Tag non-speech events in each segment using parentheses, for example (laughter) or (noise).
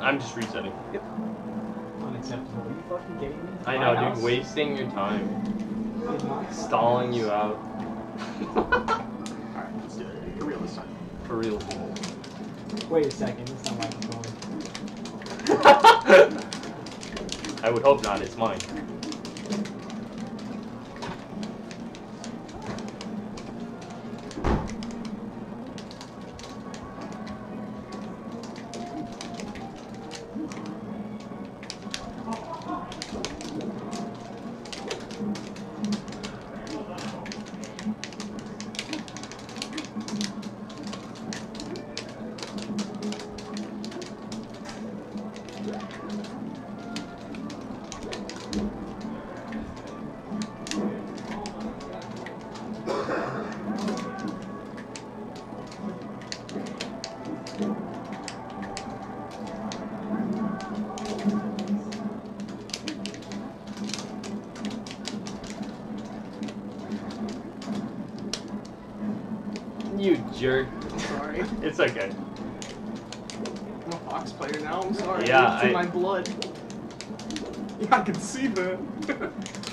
I'm just resetting. Yep. Unacceptable. Are you fucking kidding me? I My know, house? dude. Wasting your time. In house? Stalling you out. Alright, let's do it. For real this time. For real. Wait a second. It's not my phone. (laughs) I would hope not. It's mine. You jerk. I'm sorry. (laughs) It's okay. I'm a Fox player now. I'm sorry. Yeah, It's in I- my blood. (laughs) Yeah, I can see that. (laughs)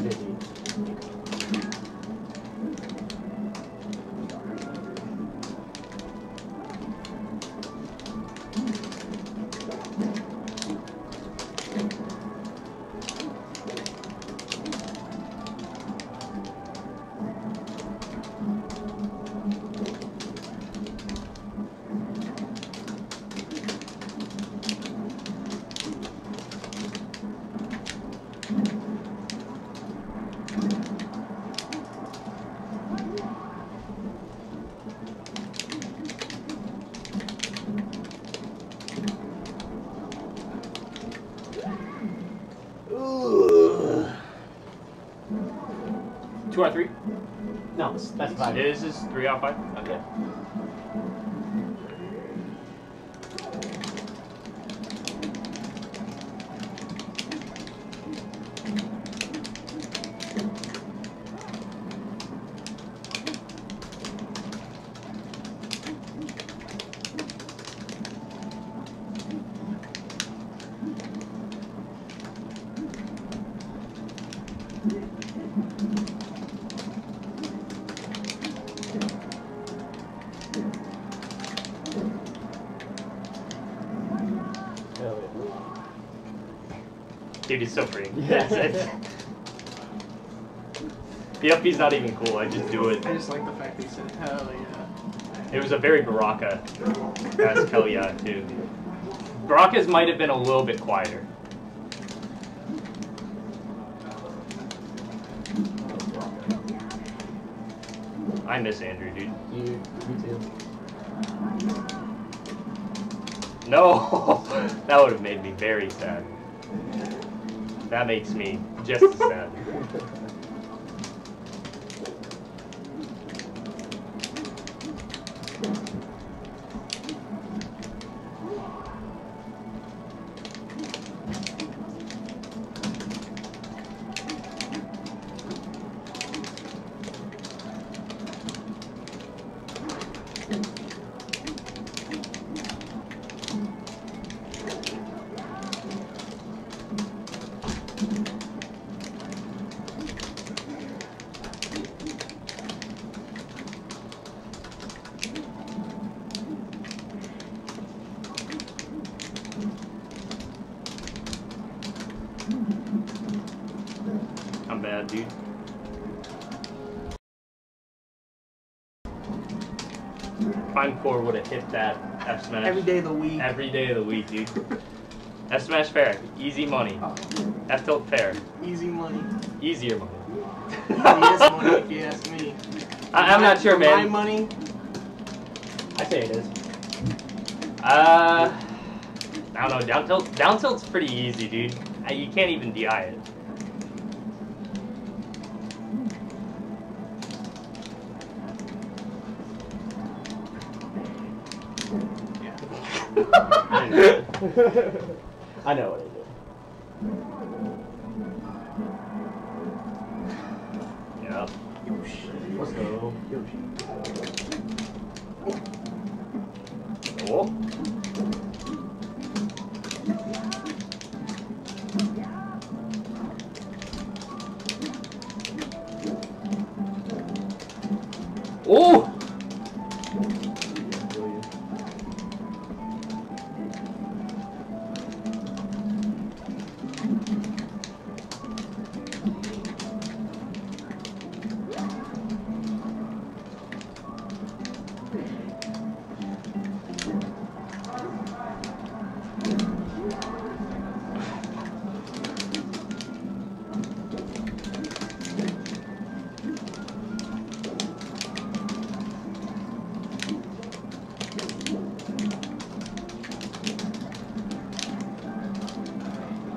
No Disney. Two out of three. No, that's- that's five. This is three out of five. Okay. Dude, he's so free. (laughs) Yeah. It's- it's- the uppy's not even cool. I just do it. I just like the fact that he said hell yeah. It was a very Baraka as hell yeah too. Baraka's might have been a little bit quieter. I miss Andrew, dude. You, you too. No, (laughs) that would have made me very sad. That makes me just sad. (laughs) Prime Core would have hit that F Smash Every day of the week. every day of the week, dude. (laughs) F Smash fair, easy money. Oh, F Tilt fair, easy money. easier money. Yes, money, if you ask me. (laughs) I, I'm not sure, For My money. I say it is. Uh, I don't know. Down tilt, down tilt's pretty easy, dude. You can't even DI it. I (laughs) know. I know what I did. yeah. Let's go. Yoshi.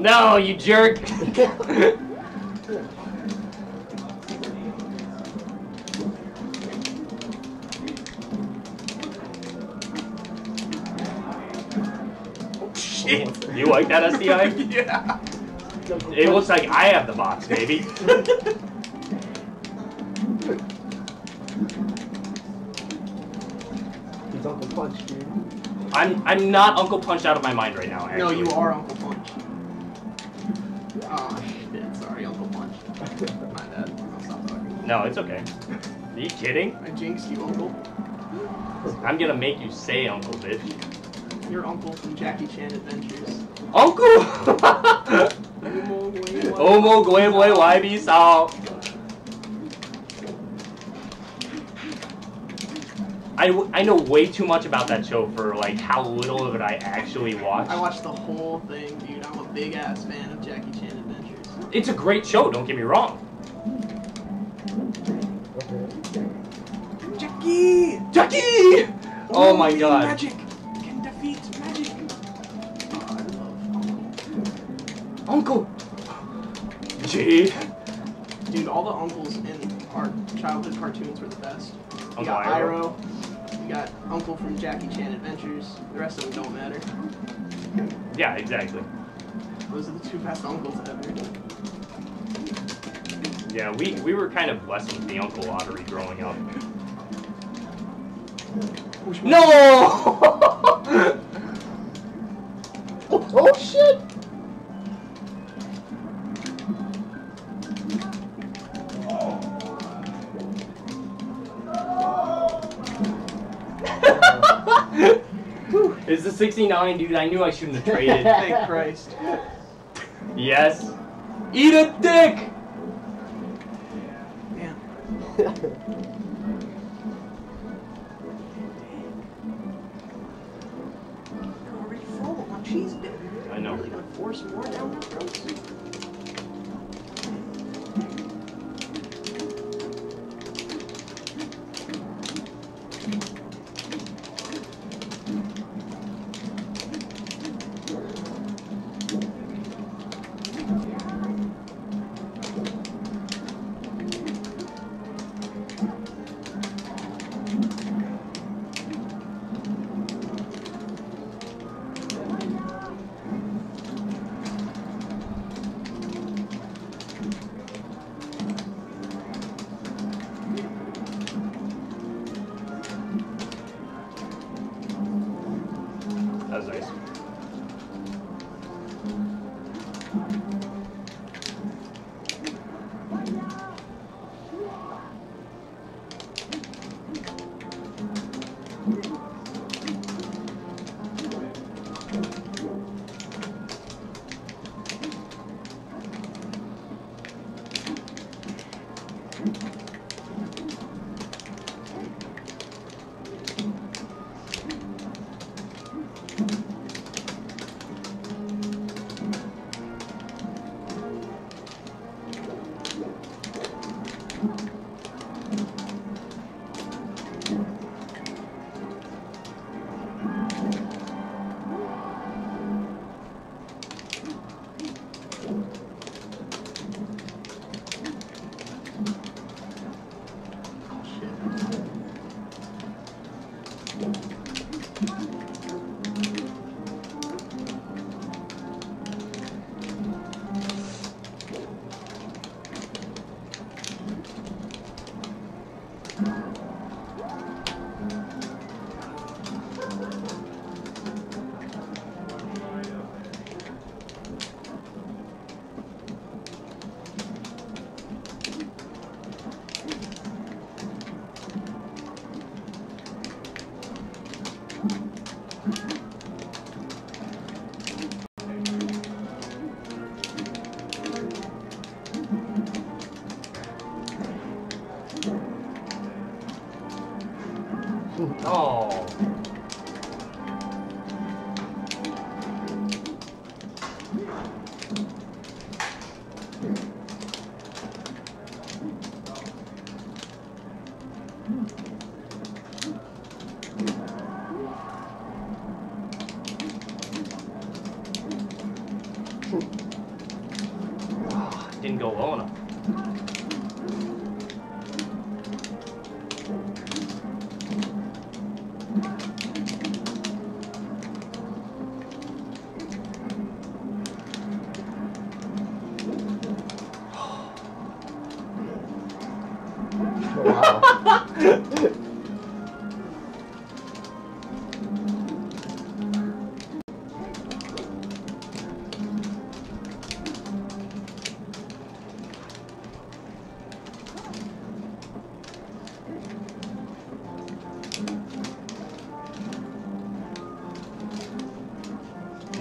No, you jerk! Oh, (laughs) shit. you like that SDI? (laughs) yeah. It looks like I have the box, baby. He's Uncle Punch, dude. I'm I'm not Uncle Punch out of my mind right now. Actually. No, you are Uncle Punch. No, it's okay. Are you kidding? I jinxed you, Uncle. I'm gonna make you say Uncle, bitch. Your uncle from Jackie Chan Adventures. Uncle! Omo, Guebwe YB Sao. I, w- I know way too much about that show for like how little of it I actually watched. I watched the whole thing, dude. I'm a big ass fan of Jackie Chan Adventures. It's a great show, don't get me wrong. Jackie! Jackie! Oh my god. Magic can defeat magic. Oh, I love Uncle. Uncle! Gee. Dude, all the uncles in our childhood cartoons were the best. You Uncle got Iroh. Iroh. You got Uncle from Jackie Chan Adventures. The rest of them don't matter. Yeah, exactly. Those are the two best uncles ever. Yeah, we, we were kind of blessed with the uncle lottery growing up. Which one? No! Oh shit! it's the 69, dude. I knew I shouldn't have traded. (laughs) Thank Christ. yes. Eat a dick! Man. (laughs) (laughs) full. My cheese dip. I know. Really gonna force more down their throats?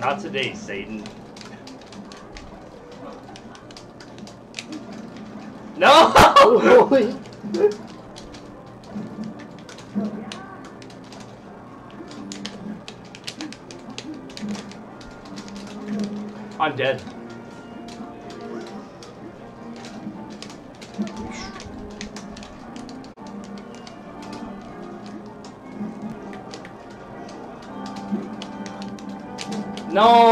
Not today, Satan. No! (laughs) I'm dead. No!